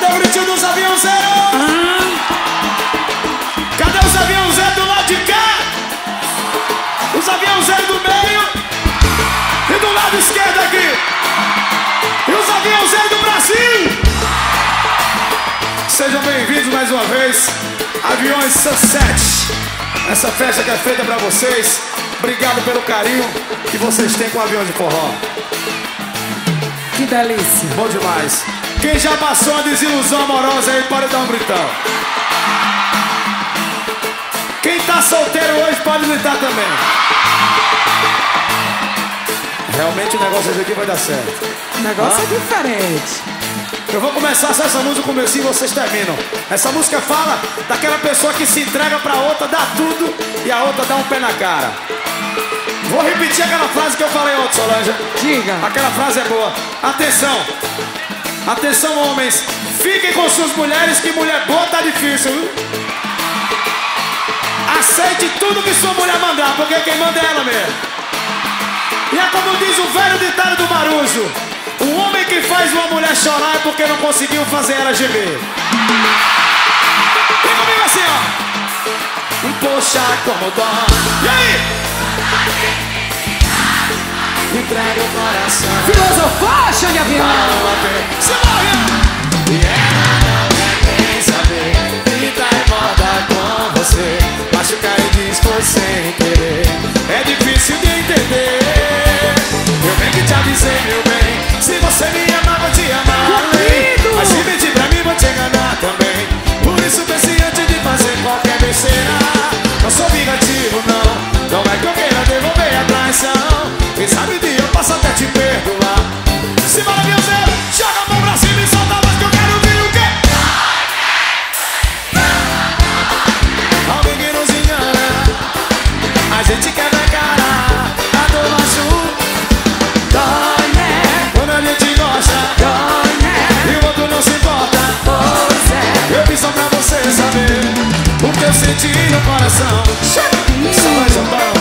Cadê o gritinho dos aviões zero? Cadê os aviões zero do lado de cá? Os aviões zero do meio e do lado esquerdo aqui. E os aviões zero do Brasil. Sejam bem-vindos mais uma vez, Aviões Sunset. Essa festa que é feita pra vocês. Obrigado pelo carinho que vocês têm com aviões de forró. Que delícia. Bom demais. Quem já passou uma desilusão amorosa aí pode dar um gritão. Quem tá solteiro hoje pode gritar também. Realmente o negócio aqui vai dar certo. O negócio é diferente. Eu vou começar só essa música, começo e vocês terminam. Essa música fala daquela pessoa que se entrega pra outra, dá tudo e a outra dá um pé na cara. Vou repetir aquela frase que eu falei ontem, Solange. Diga. Aquela frase é boa. Atenção. Atenção, homens. Fiquem com suas mulheres, que mulher boa tá difícil, viu? Aceite tudo que sua mulher mandar, porque quem manda é ela mesmo. E é como diz o velho ditado do Marujo: O homem que faz uma mulher chorar é porque não conseguiu fazer ela gemer. Vem comigo assim, ó. Poxa, como dói. E aí? Entrega o coração. Filosofar, e eu senti no coração. Só mais um pão